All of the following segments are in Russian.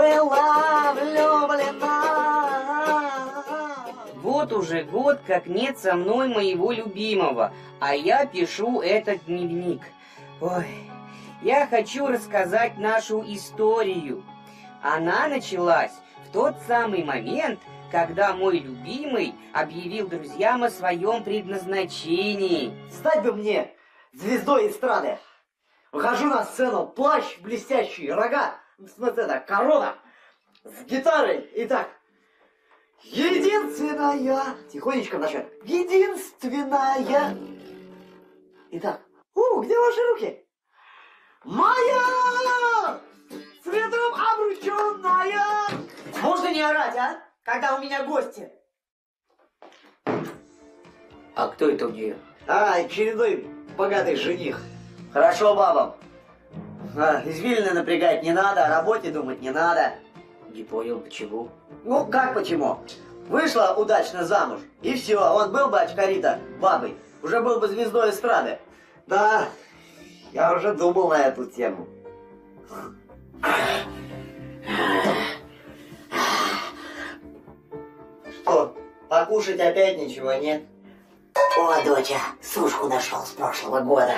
была влюблена. Вот уже год, как нет со мной моего любимого, а я пишу этот дневник. Ой, я хочу рассказать нашу историю. Она началась в тот самый момент, когда мой любимый объявил друзьям о своем предназначении. Стать бы мне звездой эстрады. Выхожу на сцену, плащ блестящий, рога, в смысле, это, корона, с гитарой, и так. Единственная, тихонечко вначале, единственная. Итак, у, где ваши руки? Моя! Цветом обрученная! Можно не орать, а? Когда у меня гости. А кто это у нее? А, очередной богатый жених. Хорошо бабам. А, извилины напрягать не надо, о работе думать не надо. Не понял, почему? Ну, как почему? Вышла удачно замуж, и все, он был бы очкарита бабой, уже был бы звездой эстрады. Да, я уже думал на эту тему. Что, покушать опять ничего нет? О, доча, сушку нашел с прошлого года.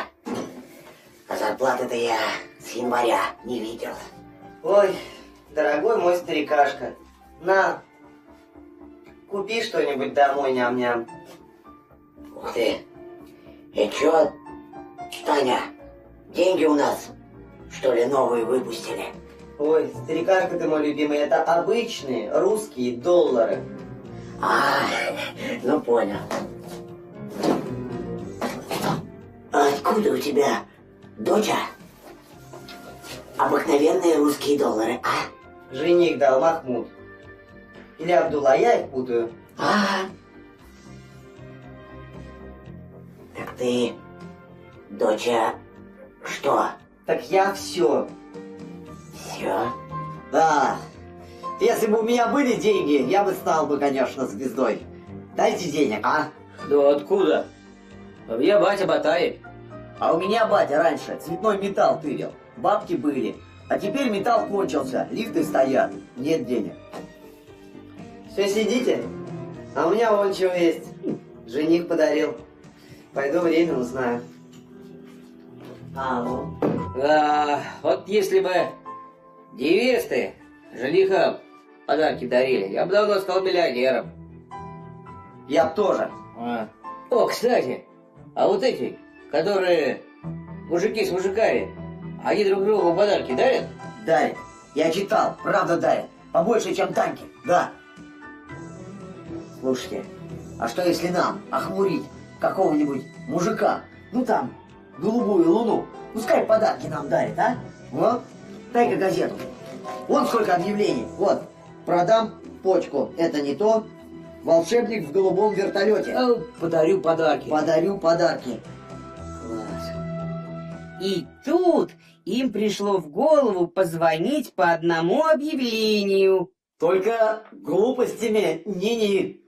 А зарплаты-то я с января не видел. Ой, дорогой мой старикашка, на, купи что-нибудь домой, ням-ням. Ух ты. И чё, Таня, деньги у нас, что ли, новые выпустили? Ой, старикашка ты мой любимый, это обычные русские доллары. А, ну понял. А откуда у тебя, доча, обыкновенные русские доллары, а? Жених дал Махмуд. Или Абдулла, я их путаю. А? Так ты, доча, что, Так я все. все? Да. Если бы у меня были деньги, я бы стал бы, конечно, звездой. Дайте денег, а? Да откуда? Я батя Батаев. А у меня батя раньше цветной металл тырил. Бабки были. А теперь металл кончился, лифты стоят. Нет денег. Все сидите? А у меня вон чего есть. Жених подарил. Пойду время узнаю. А, ну. А, вот если бы невесты жениха подарки дарили, я бы давно стал миллионером. Я б тоже. А. О, кстати, а вот эти, которые мужики с мужиками, они друг другу подарки дарят? Дарит. Я читал, правда дарит. Побольше, чем танки. Да. Слушайте, а что если нам охмурить какого-нибудь мужика? Ну там, голубую луну. Пускай подарки нам дарит, а? Вот, дай-ка газету. Вот сколько объявлений. Вот, продам почку. Это не то. Волшебник в голубом вертолете. А, Подарю подарки. Подарю подарки. И тут им пришло в голову позвонить по одному объявлению. Только глупостями не-не.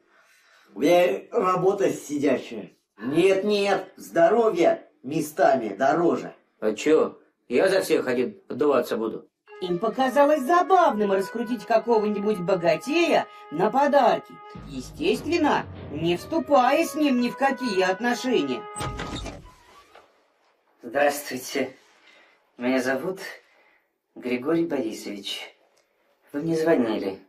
У меня работа сидящая. Нет-нет, здоровье местами дороже. А чё? Я за всех один поддуваться буду. Им показалось забавным раскрутить какого-нибудь богатея на подарки. Естественно, не вступая с ним ни в какие отношения. Здравствуйте. Меня зовут Григорий Борисович. Вы мне звонили.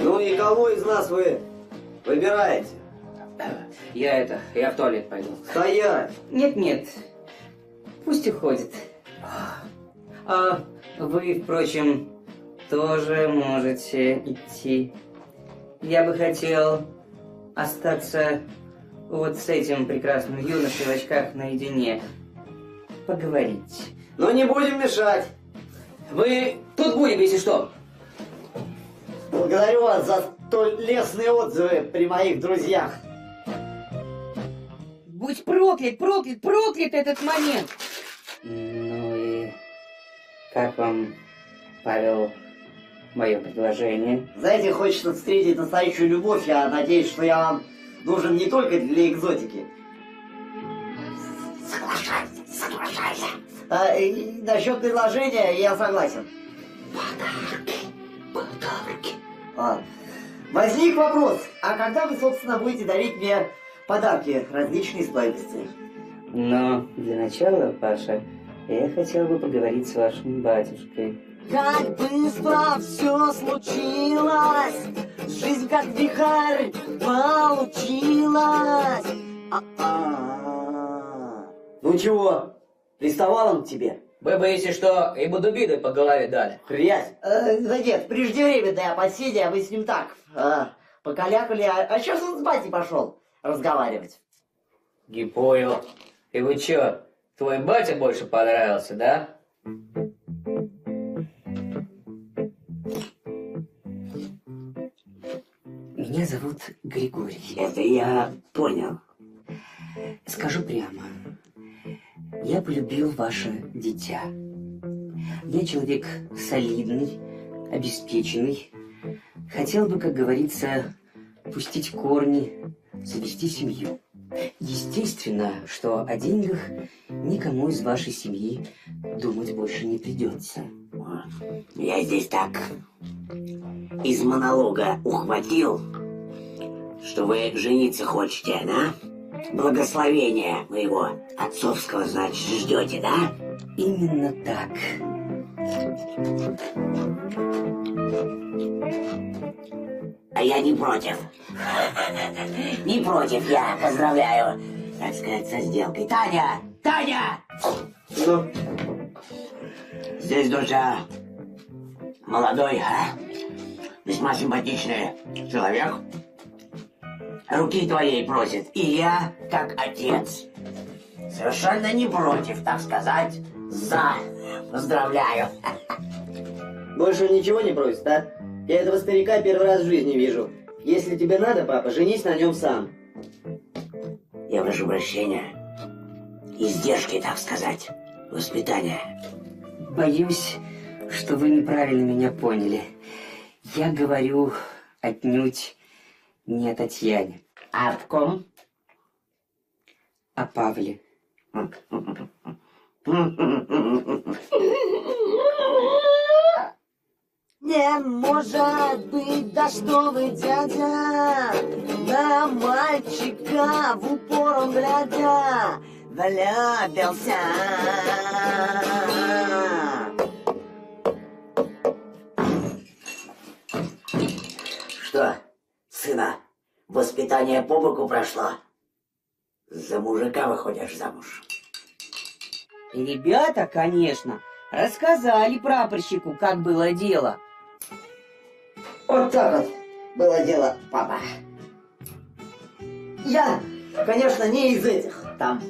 Ну и кого из нас вы выбираете? Я это, я в туалет пойду. Стоять! Нет-нет, пусть уходит. А вы, впрочем, тоже можете идти. Я бы хотел остаться вот с этим прекрасным юношей в очках наедине. Поговорить. Ну не будем мешать. Мы тут будем, если что. Благодарю вас за столь лестные отзывы при моих друзьях. Будь проклят, проклят, проклят этот момент. Ну и как вам, Павел, мое предложение? Знаете, хочется встретить настоящую любовь. Я надеюсь, что я вам нужен не только для экзотики. Соглашайся, соглашайся. А, и насчет предложения я согласен. Подарки, подарки. А, возник вопрос, а когда вы, собственно, будете дарить мне подарки различной стоимости? Но для начала, Паша, я хотел бы поговорить с вашим батюшкой. Как быстро все случилось, жизнь как вихрь получилась. А-а. Ну чего, приставал он к тебе? Вы бы, если что, и будубидой по голове дали. Грязь. Э, да нет, преждевременное опасение, мы с ним так, э, покалякали. А, а ж он с батей пошел разговаривать? Гипою. И вы чё, твой батя больше понравился, да? Меня зовут Григорий. Это я понял. Скажу прямо, я полюбил ваше дитя. Я человек солидный, обеспеченный. Хотел бы, как говорится, пустить корни, завести семью. Естественно, что о деньгах никому из вашей семьи думать больше не придется. Я здесь так из монолога ухватил, что вы жениться хотите, да? Благословения моего отцовского, значит, ждете, да? Именно так. А я не против. Не против я. Поздравляю, так сказать, со сделкой. Таня! Таня! Ну, Здесь доча молодой, а? весьма симпатичный человек. Руки твоей просит. И я, как отец, совершенно не против, так сказать, за. Поздравляю. больше ничего не просит, да? Я этого старика первый раз в жизни вижу. Если тебе надо, папа, женись на нем сам. Я прошу прощения. Издержки, так сказать, воспитания. Боюсь, что вы неправильно меня поняли. Я говорю отнюдь не о Татьяне, А в ком? о Павле. Не может быть, да что вы, дядя, на мальчика в упор он глядя, вляпился. Что, сына, воспитание по боку прошло? За мужика выходишь замуж. Ребята, конечно, рассказали прапорщику, как было дело. Вот так вот было дело, папа. Я, конечно, не из этих, там,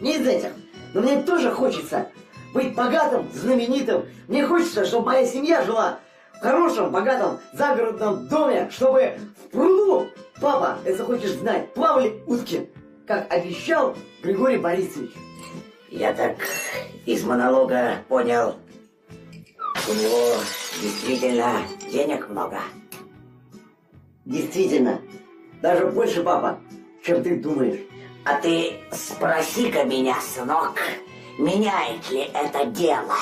не из этих, но мне тоже хочется быть богатым, знаменитым. Мне хочется, чтобы моя семья жила хорошем, богатом, загородном доме, чтобы в пруду, папа, если хочешь знать, плавали утки, как обещал Григорий Борисович. Я так из монолога понял, у него действительно денег много. Действительно, даже больше, папа, чем ты думаешь. А ты спроси-ка меня, сынок, меняет ли это дело?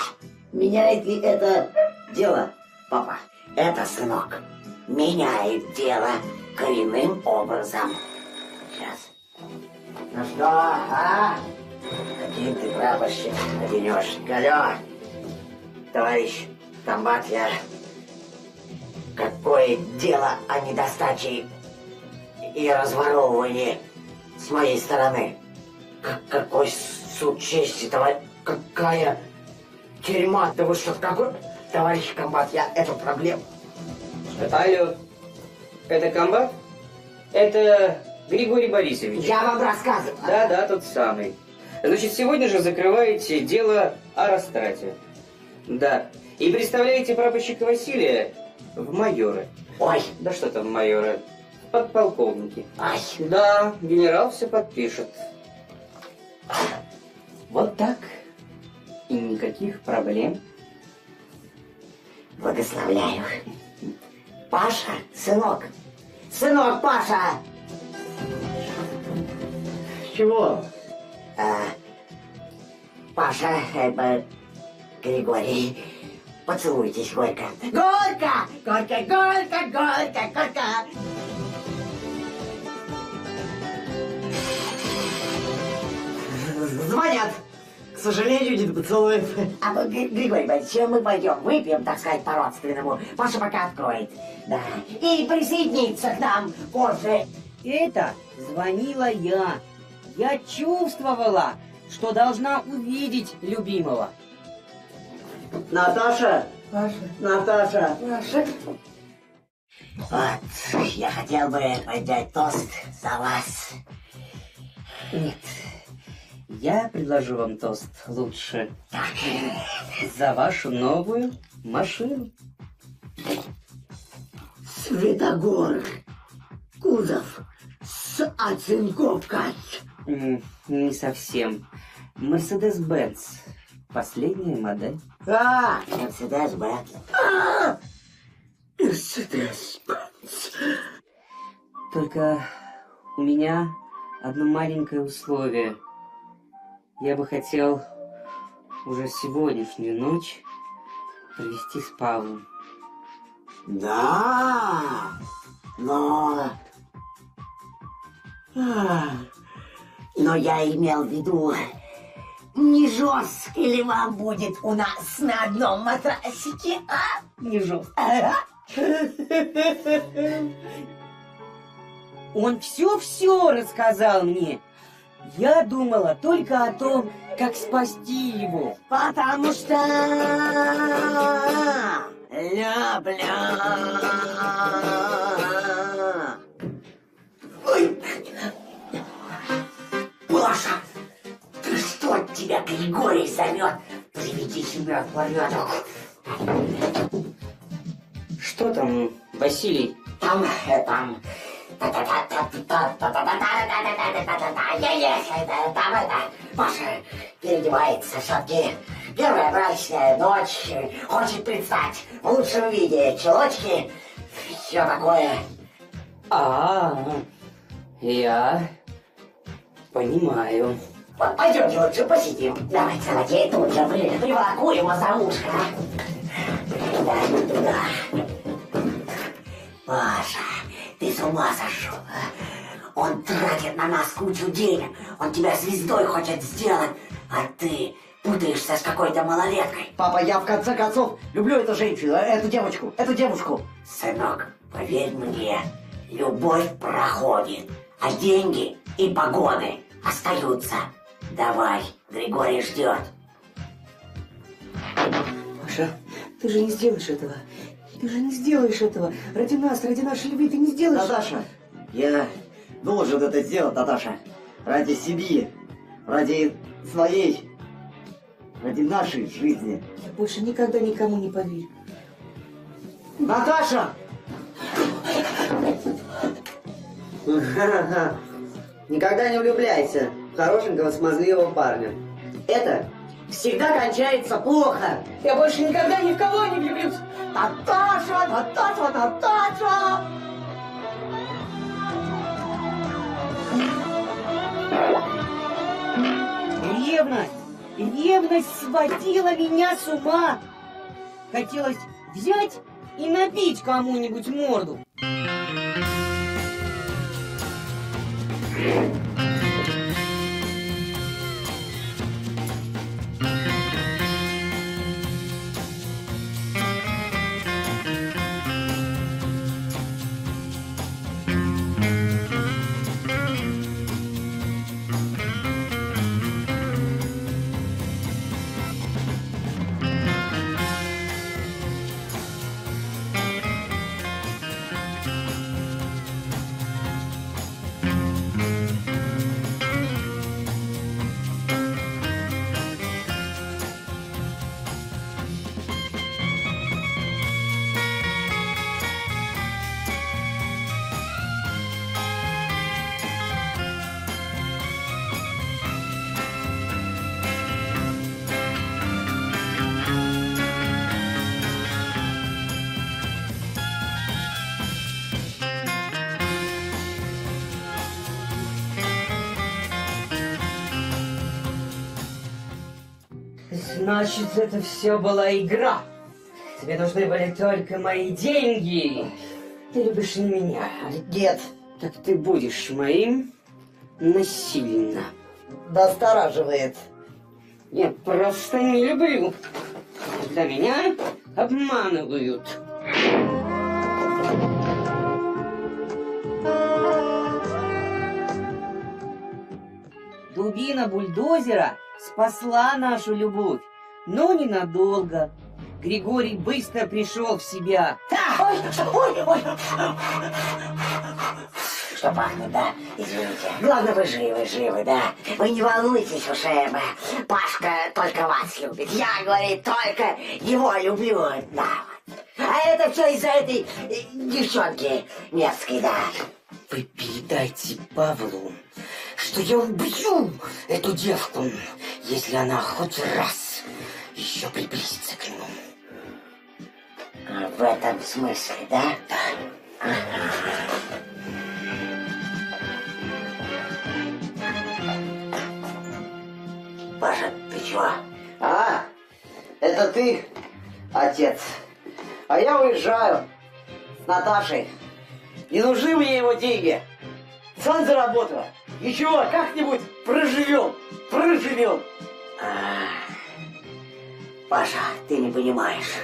Меняет ли это дело, папа? Это, сынок, меняет дело коренным образом. Сейчас. Ну что, а? Каким ты прапорщик, оденешник, алло? Товарищ комбат, я... Какое дело о недостаче и разворовывании с моей стороны? Как, какой суд чести, товарищ... Какая тюрьма? Да вы что, какой... Товарищ комбат, я эту проблему... Алло, это комбат? Это Григорий Борисович. Я вам рассказываю. Да, да, тот самый. Значит, сегодня же закрываете дело о растрате. Да. И представляете прапорщика Василия в майоры. Ой, Да что там майоры? Подполковники. ай, Да, генерал все подпишет. Вот так. И никаких проблем. Благословляю. Паша, сынок, сынок Паша, Чего? А, Паша, э, Григорий, поцелуйтесь горько. Горько! Горько, горько, горько, горько! Звонят. К сожалению, не до поцелуев. А вот, Гри- Григорий Борисович, мы пойдем, выпьем, так сказать, по-родственному. Паша пока откроет. Да. И присоединится к нам позже. Это звонила я. Я чувствовала, что должна увидеть любимого. Наташа, Паша, Наташа. Паша. Вот, я хотел бы поднять тост за вас. Нет, я предложу вам тост лучше. За вашу новую машину. Светогор. Кузов. С оцинковкой. Не совсем. Мерседес-Бенц. Последняя модель. А, Мерседес-Бенц. А, Мерседес-Бенц. Только у меня одно маленькое условие. Я бы хотел уже сегодняшнюю ночь провести с Павлом. Да, но... А, Но я имел в виду, не жестко ли вам будет у нас на одном матрасике, а? Не жестко. Ага. Он все-все рассказал мне. Я думала только о том, как спасти его. Потому что люблю. Ой. Паша, ты что тебя Григорий зовет? Приведи себя в порядок. Что там, Василий? Там, э, там... Паша переодевается все-таки. Первая брачная ночь, хочет предстать в лучшем виде, челочки, все такое. А, я понимаю. Пойдемте лучше посидим. Давай, Салатей, тут же при, приволоку его за ушко. Да, туда. Паша, ты с ума сошел, а? Он тратит на нас кучу денег. Он тебя звездой хочет сделать, а ты путаешься с какой-то малолеткой. Папа, я в конце концов люблю эту женщину, эту девочку, эту девушку. Сынок, поверь мне, любовь проходит, а деньги и погоны остаются. Давай, Григорий ждет. Маша, ты же не сделаешь этого. Ты же не сделаешь этого. Ради нас, ради нашей любви ты не сделаешь. Наташа, я должен это сделать, Наташа. Ради семьи, ради своей, ради нашей жизни. Я больше никогда никому не поверю. Наташа! Никогда не влюбляйся в хорошенького смазливого парня. Это всегда кончается плохо. Я больше никогда ни в кого не влюблюсь. Наташа, Наташа, Наташа! Ревность! Ревность сводила меня с ума! Хотелось взять и набить кому-нибудь морду. Значит, это все была игра. Тебе нужны были только мои деньги. Ты любишь не меня. Нет, Так ты будешь моим насильно. настораживает. Я просто не люблю, когда меня обманывают. Дубина бульдозера спасла нашу любовь, но ненадолго. Григорий быстро пришел в себя. Ой, ой, ой. Что пахнет, да? Извините. Главное, вы живы, живы, да? Вы не волнуйтесь уж, э, Пашка только вас любит. Я, говорит, только его люблю, да. А это все из-за этой э, девчонки мерзкой, да. Вы передайте Павлу, что я убью эту девку, если она хоть раз еще приблизится к нему. А, В этом смысле, да? Да. Паша, ты чего? А, это ты, отец. А я уезжаю с Наташей. Не нужны мне его деньги. Сам заработаю. Ничего, как-нибудь проживем. Проживем. А, Паша, ты не понимаешь.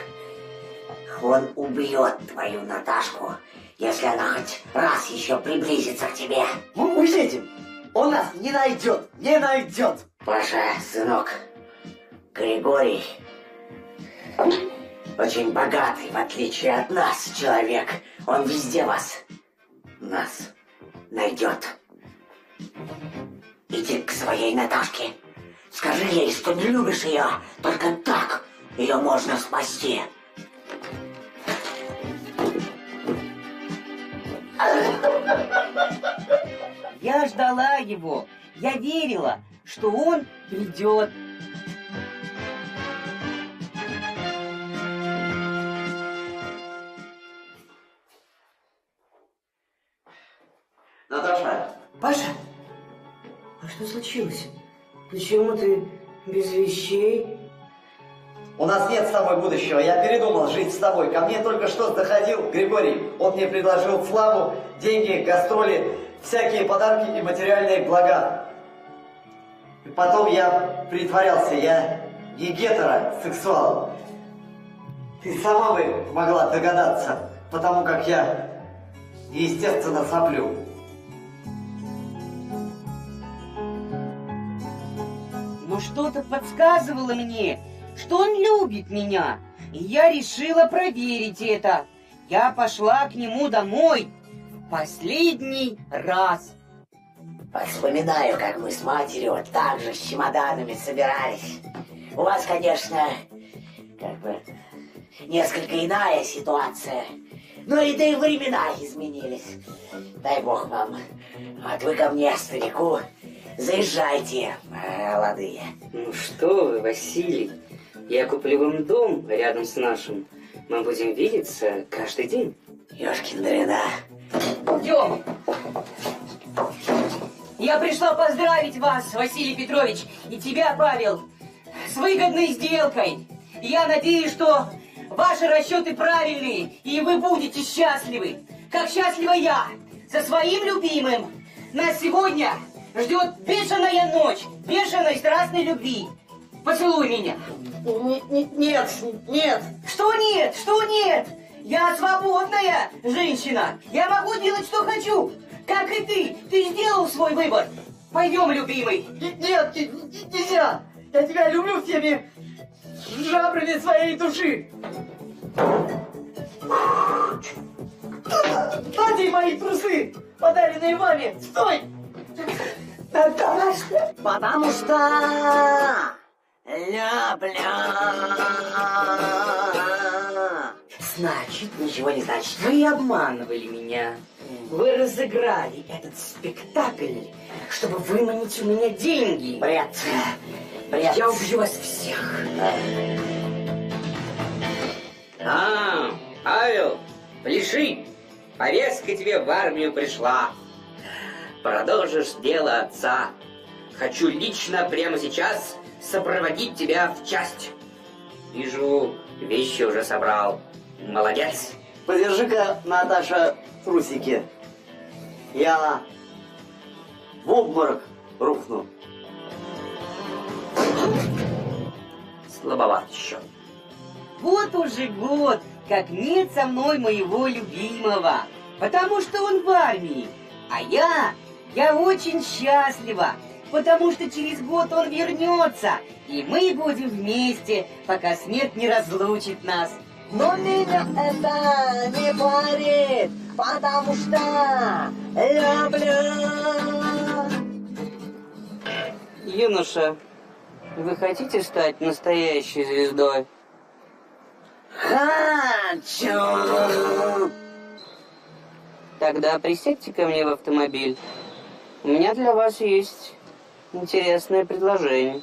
Он убьет твою Наташку, если она хоть раз еще приблизится к тебе. Мы уедем. Он нас не найдет. Не найдет. Паша, сынок, Григорий очень богатый, в отличие от нас, человек. Он везде вас, нас, найдет. Иди к своей Наташке. Скажи ей, что не любишь ее. Только так ее можно спасти. Я ждала его. Я верила, что он придет. Наташа, Паша, а что случилось? Почему ты без вещей? у нас нет с тобой будущего. Я передумал жить с тобой. Ко мне только что заходил Григорий. Он мне предложил славу, деньги, гастроли, всякие подарки и материальные блага. И потом я притворялся, я не гетеросексуал. Ты сама бы могла догадаться, потому как я естественно соплю. Но что-то подсказывало мне, что он любит меня. И я решила проверить это. Я пошла к нему домой в последний раз. Вспоминаю, как мы с матерью вот так же с чемоданами собирались. У вас, конечно, как бы несколько иная ситуация. Но и да и времена изменились. Дай бог вам. Вот вы ко мне, старику, заезжайте, э, молодые. Ну что вы, Василий, я куплю вам дом рядом с нашим. Мы будем видеться каждый день. Ёшкин дрена. Идем! Я пришла поздравить вас, Василий Петрович, и тебя, Павел, с выгодной сделкой. Я надеюсь, что ваши расчеты правильные, и вы будете счастливы, как счастлива я, со своим любимым. Нас сегодня ждет бешеная ночь, бешеной страстной любви. Поцелуй меня. Нет, нет. Что нет? Что нет? Я свободная женщина. Я могу делать, что хочу. Как и ты. Ты сделал свой выбор. Пойдем, любимый. Нет, не- не- нельзя! Я тебя люблю всеми жабрами своей души! Дайте мои трусы, подаренные вами! Стой! Наташка! Потому что люблю. Значит, Ничего не значит. вы обманывали меня. Вы разыграли этот спектакль, чтобы выманить у меня деньги. Бред. Бред. Я убью вас всех. А, Павел, пляши. Повестка тебе в армию пришла. Продолжишь дело отца. Хочу лично прямо сейчас сопроводить тебя в часть. Вижу, вещи уже собрал. Молодец. Подержи-ка, Наташа, трусики. Я в обморок рухну. Слабоват еще. Вот уже год, как нет со мной моего любимого, потому что он в армии. А я, я очень счастлива, потому что через год он вернется, и мы будем вместе, пока смерть не разлучит нас. Но меня это не парит, потому что люблю. Юноша, вы хотите стать настоящей звездой? Хочу! Тогда присядьте ко мне в автомобиль. У меня для вас есть интересное предложение.